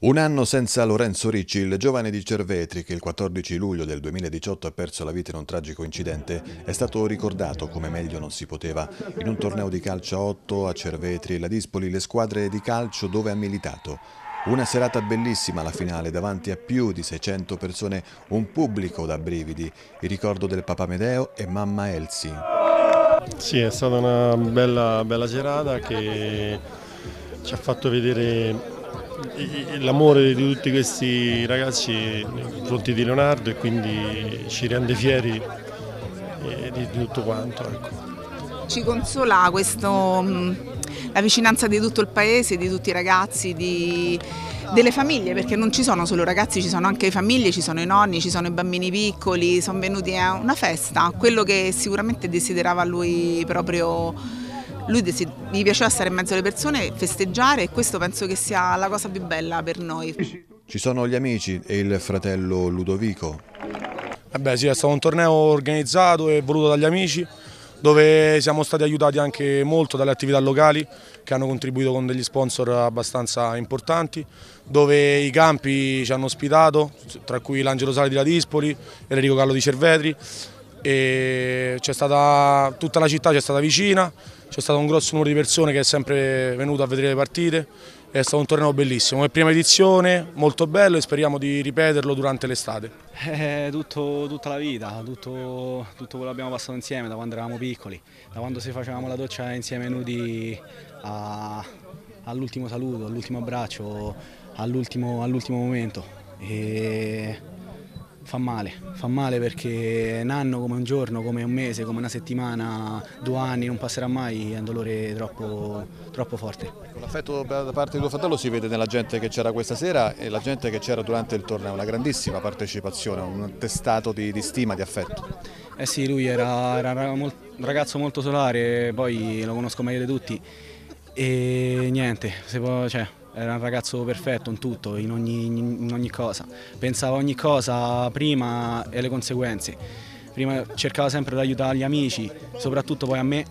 Un anno senza Lorenzo Ricci, il giovane di Cervetri che il 14 luglio del 2018 ha perso la vita in un tragico incidente, è stato ricordato come meglio non si poteva. In un torneo di calcio a 8 a Cervetri e la Dispoli le squadre di calcio dove ha militato. Una serata bellissima la finale davanti a più di 600 persone, un pubblico da brividi, il ricordo del papà Medeo e mamma Elsie. Sì, è stata una bella, bella serata che ci ha fatto vedere l'amore di tutti questi ragazzi nei confronti di Leonardo e quindi ci rende fieri eh, di tutto quanto. Ecco. Ci consola questo, mm, la vicinanza di tutto il paese, di tutti i ragazzi, di, delle famiglie, perché non ci sono solo ragazzi, ci sono anche famiglie, ci sono i nonni, ci sono i bambini piccoli, sono venuti a una festa, quello che sicuramente desiderava lui proprio lui gli piaceva stare in mezzo alle persone, festeggiare e questo penso che sia la cosa più bella per noi. Ci sono gli amici e il fratello Ludovico. Eh beh, sì, è stato un torneo organizzato e voluto dagli amici dove siamo stati aiutati anche molto dalle attività locali che hanno contribuito con degli sponsor abbastanza importanti, dove i campi ci hanno ospitato, tra cui l'Angelo Sale di Ladispoli e l'Enrico Gallo di Cervetri, e stata, tutta la città ci è stata vicina, c'è stato un grosso numero di persone che è sempre venuto a vedere le partite, è stato un torneo bellissimo, è prima edizione, molto bello e speriamo di ripeterlo durante l'estate. Eh, tutta la vita, tutto, tutto quello che abbiamo passato insieme da quando eravamo piccoli, da quando si facevamo la doccia insieme nudi all'ultimo saluto, all'ultimo abbraccio, all'ultimo all momento. E fa male, fa male perché un anno come un giorno, come un mese, come una settimana, due anni non passerà mai, è un dolore troppo, troppo forte. L'affetto da parte di tuo fratello si vede nella gente che c'era questa sera e la gente che c'era durante il torneo, una grandissima partecipazione, un testato di, di stima, di affetto. Eh sì, lui era, era un ragazzo molto solare, poi lo conosco meglio di tutti e niente, può, cioè, era un ragazzo perfetto in tutto, in ogni, in ogni cosa. Pensava a ogni cosa prima e alle conseguenze. Prima cercava sempre di aiutare gli amici, soprattutto poi a me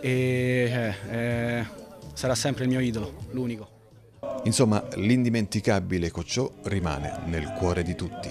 e eh, eh, sarà sempre il mio idolo, l'unico. Insomma, l'indimenticabile Cocciò rimane nel cuore di tutti.